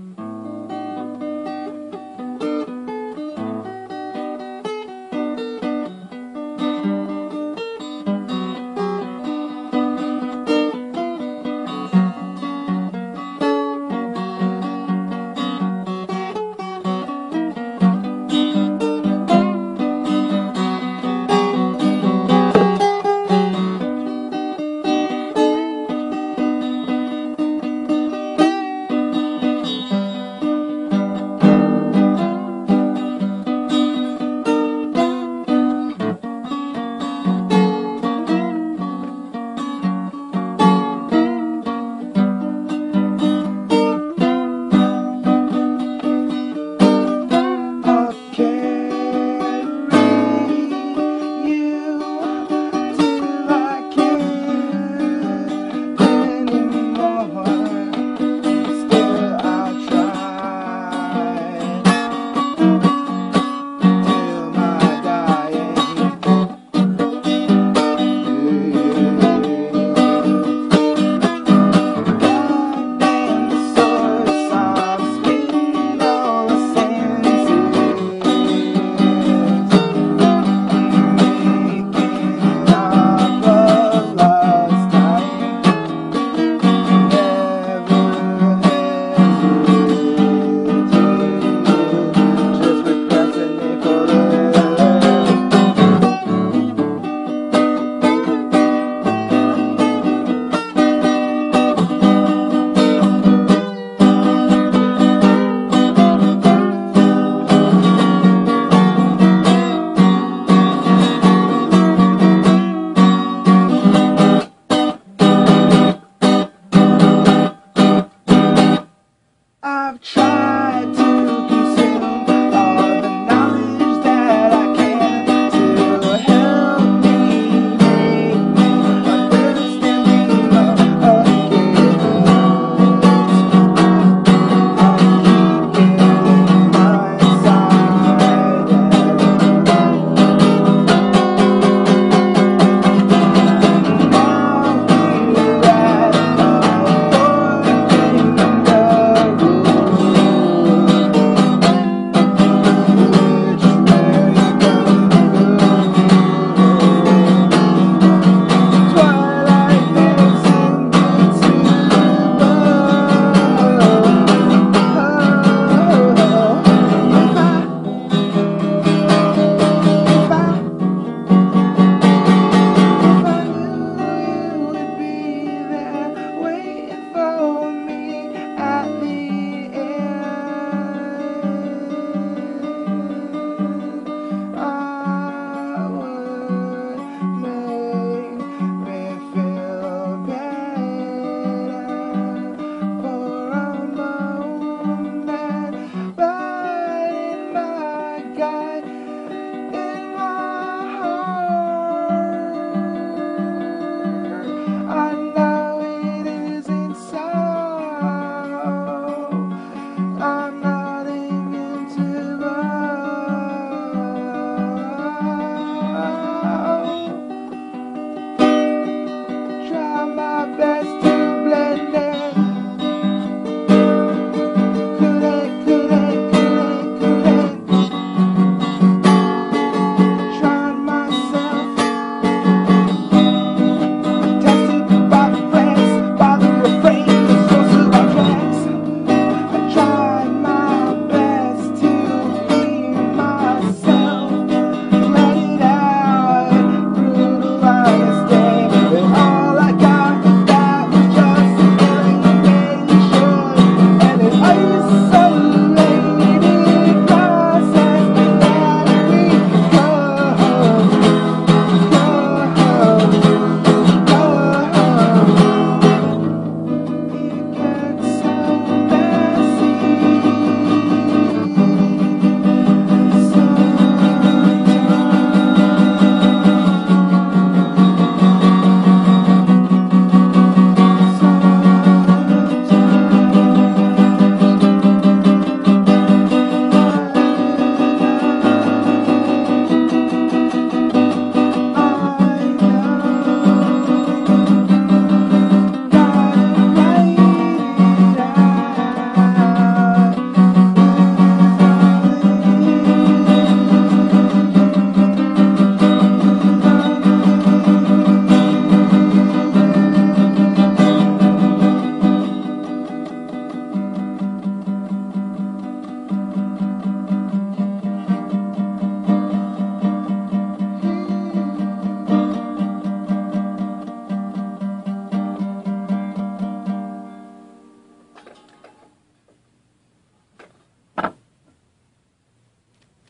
I that